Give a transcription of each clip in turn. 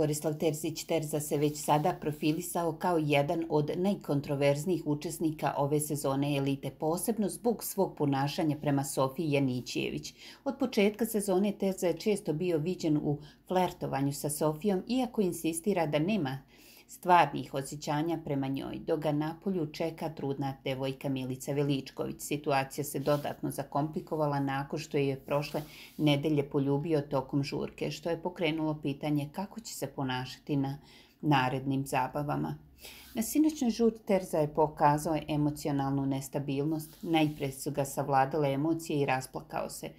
Borislav Terzić Terza se već sada profilisao kao jedan od najkontroverznijih učesnika ove sezone elite, posebno zbog svog ponašanja prema Sofiji Janićijević. Od početka sezone Terza je često bio viđen u flertovanju sa Sofijom, iako insistira da nema stvarnih osjećanja prema njoj, dok ga napolju čeka trudna devojka Milica Veličković. Situacija se dodatno zakomplikovala nakon što je prošle nedelje poljubio tokom žurke, što je pokrenulo pitanje kako će se ponašati na narednim zabavama. Na sinoćnoj žut Terza je pokazao emocionalnu nestabilnost, najpre su ga savladale emocije i rasplakao se,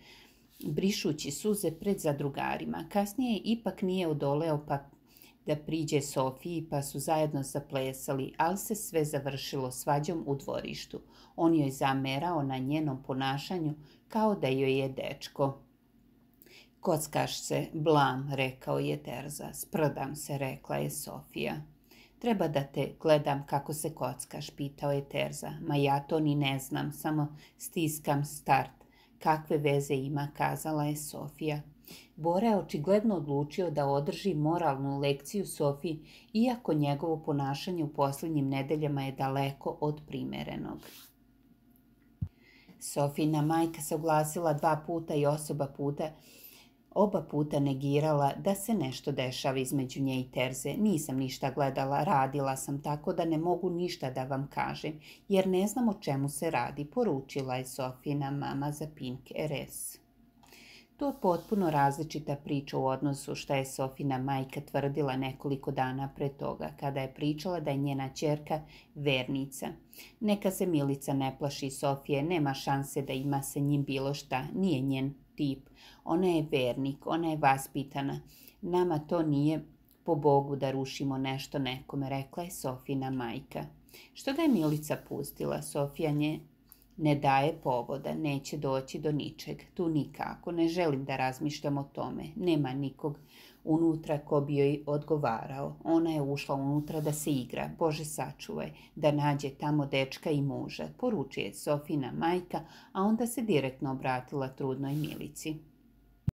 brišući suze pred zadrugarima. Kasnije ipak nije odoleo pa da priđe Sofiji pa su zajedno zaplesali, ali se sve završilo svađom u dvorištu. On joj zamerao na njenom ponašanju kao da joj je dečko. Kockaš se, blam, rekao je Terza. Sprdam se, rekla je Sofija. Treba da te gledam kako se kockaš, pitao je Terza. Ma ja to ni ne znam, samo stiskam start. Kakve veze ima, kazala je Sofija. Bora je očigledno odlučio da održi moralnu lekciju Sofiji, iako njegovo ponašanje u posljednjim nedeljama je daleko od primerenog. Sofina majka se oglasila dva puta i osoba puta oba puta negirala da se nešto dešava između nje i Terze. Nisam ništa gledala, radila sam tako da ne mogu ništa da vam kažem, jer ne znam o čemu se radi, poručila je Sofina mama za Pink RS. To je potpuno različita priča u odnosu što je Sofina majka tvrdila nekoliko dana pre toga, kada je pričala da je njena čerka vernica. Neka se Milica ne plaši Sofije, nema šanse da ima sa njim bilo šta, nije njen tip. Ona je vernik, ona je vaspitana. Nama to nije po Bogu da rušimo nešto nekome, rekla je Sofina majka. Što ga je Milica pustila? Sofija nje ne daje povoda, neće doći do ničeg. Tu nikako, ne želim da razmišljam o tome. Nema nikog unutra ko bi joj odgovarao. Ona je ušla unutra da se igra. Bože sačuvaj, da nađe tamo dečka i muža. Poručuje Sofina majka, a onda se direktno obratila trudnoj milici.